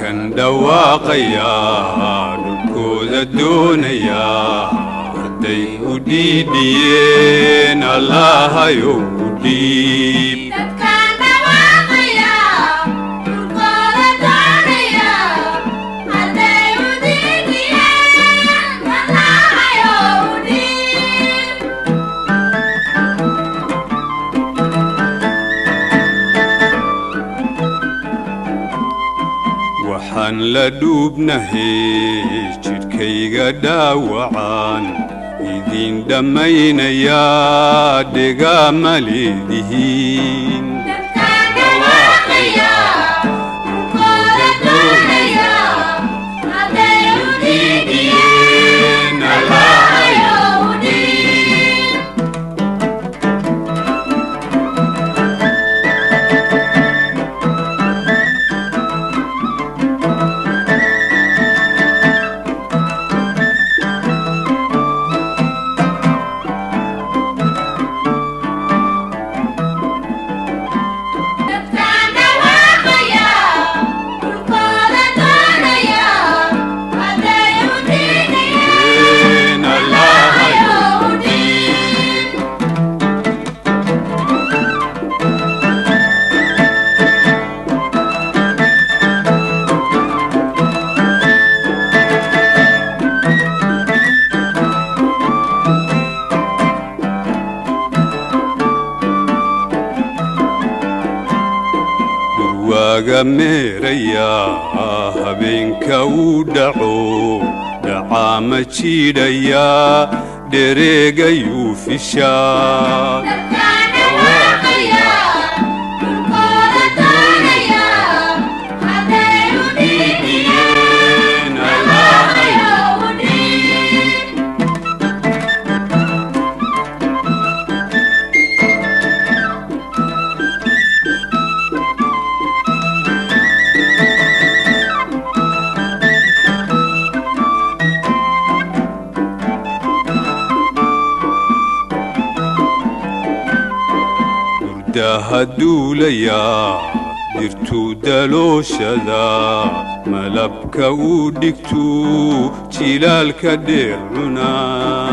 كان دواقيا الكوزة الدنيا ردي وديدين الله يودي aan la dhuubnahay jidhkayga dhaawacaan idiin dhammaynayaa dhigaamalidihiin laga meerayaa habeenka uu dhaco dhacaa ma jiidhayaa dhereegayuu fishaa gudaha duulayaa dhirtuu dalooshada malabka uu dhigtuu jilaalka dheer cunaa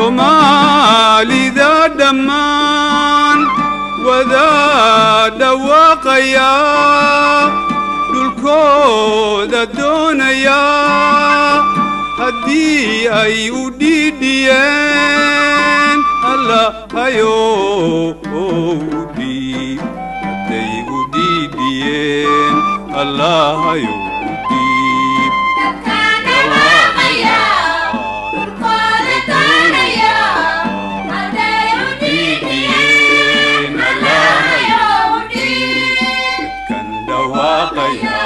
شمالي ذا دمان وذا دواقيا دولكو ذا دونيا هدي أي وديديان الله أيو ودي هدي وديديان الله أيو たいな。